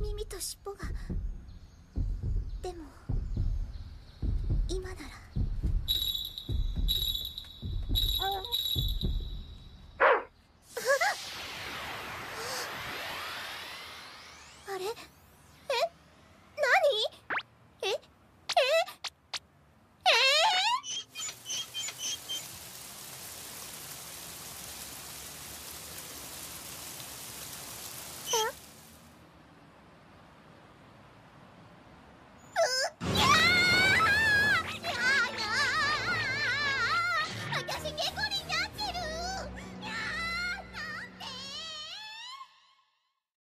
耳と尻尾が。でも今なら。あ。れ？